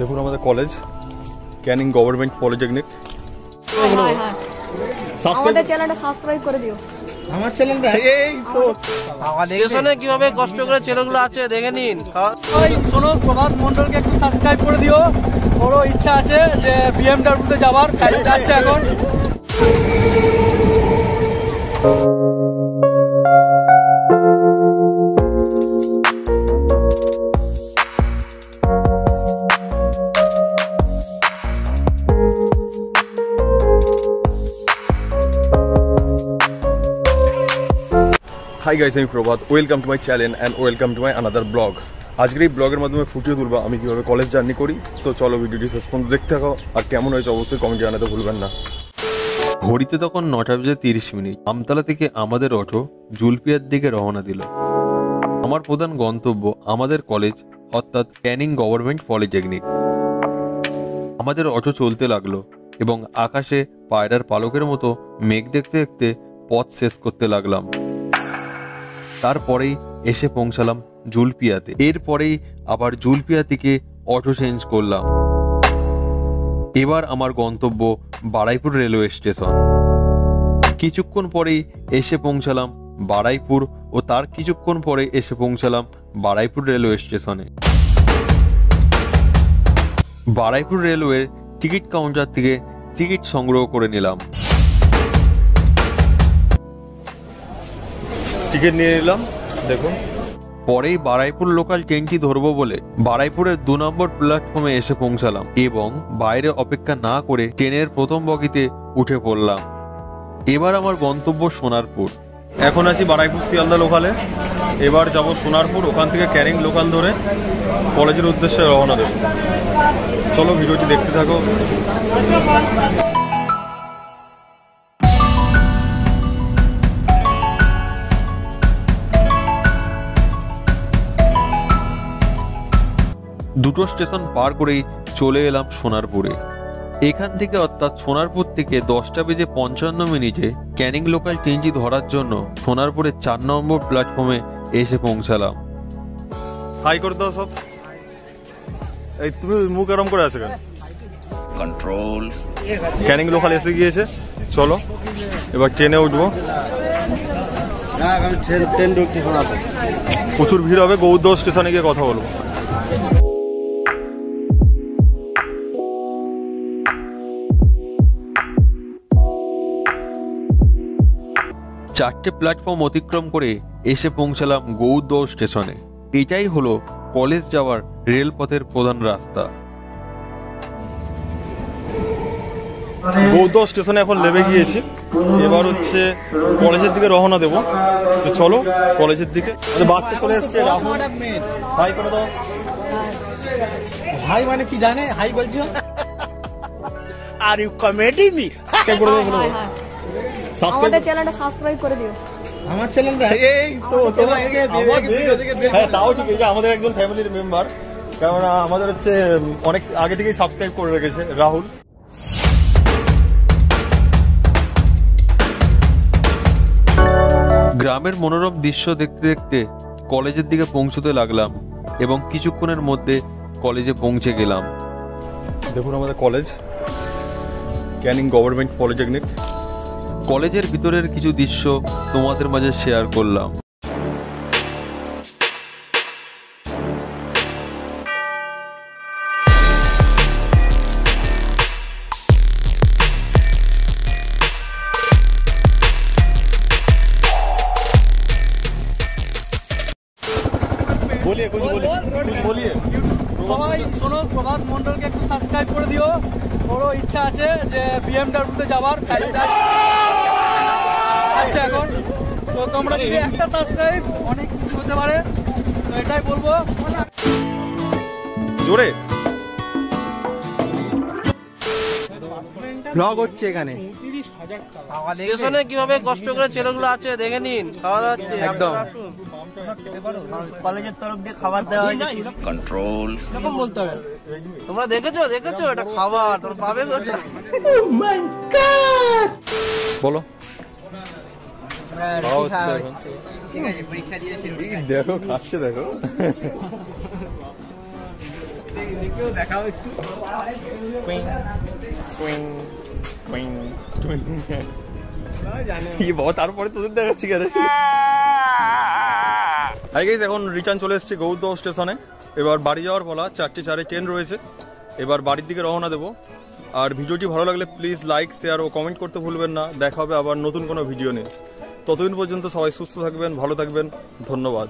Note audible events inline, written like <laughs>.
দেখুন আমাদের college Canning government polytechnic হ্যাঁ হ্যাঁ আমাদের চ্যানেলটা সাবস্ক্রাইব করে দিও। আমার চ্যানেলটা এই তো। স্টেশনে কীভাবে কষ্ট করে ছেলেগুলো আছে দেখে নিন। শোনো প্রভাত মন্ডলকে একটু সাবস্ক্রাইব করে দিও। ওরও ইচ্ছা আছে যে বিএমডাব্লিউতে যাবার যাচ্ছে এখন। হাই গাইস আমি Prabhat welcome to my channel and welcome to my another blog আজকের এই ব্লগের মাধ্যমে ফুটিয়ে তুলবো আমি কীভাবে কলেজ জার্নি করি। তো চলো ভিডিওটি শেষ পর্যন্ত দেখতে থাকো। আর কেমন হয়েছে অবশ্যই কমেন্ট জানাতে ভুলবেন না। ঘড়িতে তখন নটা বেজে তিরিশ মিনিট। আমতলা থেকে আমাদের অটো জুলপিয়ার দিকে রওনা দিল। আমার প্রধান গন্তব্য আমাদের কলেজ অর্থাৎ ক্যানিং গভর্নমেন্ট পলিটেকনিক। আমাদের অটো চলতে লাগল এবং আকাশে পায়রার পালকের মতো মেঘ দেখতে দেখতে পথ শেষ করতে লাগলাম। তারপরেই এসে পৌঁছালাম জুলপিয়াতে এরপরেই আবার জুলপিয়া থেকে অটো চেঞ্জ করলাম। এবার আমার গন্তব্য বারাইপুর রেলওয়ে স্টেশন কিছুক্ষণ পরেই এসে পৌঁছালাম বারাইপুর ও তার কিছুক্ষণ পরে এসে পৌঁছালাম বারাইপুর রেলওয়ে স্টেশনে বারাইপুর রেলওয়ের টিকিট কাউন্টার থেকে টিকিট সংগ্রহ করে নিলাম। টিকিট নিয়ে নিলাম দেখুন। পরেই বারাইপুর লোকাল ট্রেনটি ধরবো বলে বারাইপুরের দু নম্বর প্ল্যাটফর্মে এসে পৌঁছালাম এবং বাইরে অপেক্ষা না করে ট্রেনের প্রথম বগিতে উঠে পড়লাম। এবার আমার গন্তব্য সোনারপুর। এখন আছি বারাইপুর শিয়ালদা লোকালে এবার যাব সোনারপুর ওখান থেকে ক্যারিং লোকাল ধরে কলেজের উদ্দেশ্যে রওনা দেবো। চলো ভিডিওটি দেখতে থাকো। দুটো স্টেশন পার করেই চলে এলাম সোনারপুরে। এখান থেকে অর্থাৎ সোনারপুর থেকে দশটা বেজে পঞ্চান্ন মিনিটে ক্যানিং লোকাল ট্রেনটি ধরার জন্য সোনারপুরের চার নম্বর প্ল্যাটফর্মে এসে পৌঁছালাম। হাই করে দাও সব। এই তুমি মুখ আরাম করে আছে কেন? কন্ট্রোল। ক্যানিং লোকাল এসে গিয়েছে। চলো এবার ট্রেনে উঠবো। না আমি ট্রেন ট্রেন ঢুকতে শোনাবো প্রচুর ভিড় হবে গৌদ্দ স্টেশনে গিয়ে কথা বলব। চারটে প্ল্যাটফর্ম অতিক্রম করে এসে পৌঁছালাম গৌদ স্টেশনে এটাই হলো কলেজ যাওয়ার রেলপথের প্রধান রাস্তা। গৌদ্দ স্টেশনে এখন নেমে গিয়েছি। এবার হচ্ছে কলেজের দিকে রওনা দেবো। তো চলো কলেজের দিকে। আচ্ছা, বাচ্চা চলে এসছে হাই করে দাও। হাই মানে কি জানে? হাই বলছো? আর ইউ কমেডি মি কে করে সাবস্ক্রাইব <laughs> আমাদের চ্যানেলটা সাবস্ক্রাইব করে দিও। আমার চ্যানেলটা এই তো তোমার হ্যাঁ তাও ঠিক আছে আমাদের একজন ফ্যামিলির মেম্বার কারণ আমাদের হচ্ছে অনেক আগে থেকেই সাবস্ক্রাইব করে রেখেছে রাহুল। গ্রামের মনোরম দৃশ্য দেখতে দেখতে কলেজের দিকে পৌঁছতে লাগলাম এবং কিছুক্ষণের মধ্যে কলেজে পৌঁছে গেলাম। দেখুন আমাদের কলেজ ক্যানিং গভর্নমেন্ট পলিটেকনিক কলেজের ভিতরের কিছু দৃশ্য তোমাদের মাঝে শেয়ার করলাম। সবাই শোনো প্রভাত মন্ডলকে একটু সাবস্ক্রাইব করে দিও। বড় ইচ্ছা আছে যে বিএমডাব্লিউতে যাওয়ার। কাজে যাচ্ছে এখন তো তোমরা যদি একটা সাবস্ক্রাইব অনেক কিছু হতে পারে। তো এটাই বলব। জোরে। ব্লগ হচ্ছে এখানে। স্টেশনে কীভাবে কষ্ট করে ছেলেগুলো আছে দেখে নিন খাওয়া দাওয়া হচ্ছে একদম। কলেজের তরফ দিয়ে খাবার দেওয়া হয়েছে। কন্ট্রোল এরকম বলতে হবে। তোমরা দেখেছ দেখেছ এটা খাবার তোমরা পাবে কোথায়? বলো। দেখো খাচ্ছে দেখো। বাবা তারপরে তোদের দেখাচ্ছি কেন? হাই গাইস এখন রিটার্ন চলে এসেছি গৌতম স্টেশনে। এবার বাড়ি যাওয়ার বলা চারটে চারে ট্রেন রয়েছে। এবার বাড়ির দিকে রওনা দেবো। আর ভিডিওটি ভালো লাগলে প্লিজ লাইক শেয়ার ও কমেন্ট করতে ভুলবেন না। দেখা হবে আবার নতুন কোনো ভিডিও নিয়ে। ততদিন পর্যন্ত সবাই সুস্থ থাকবেন ভালো থাকবেন। ধন্যবাদ।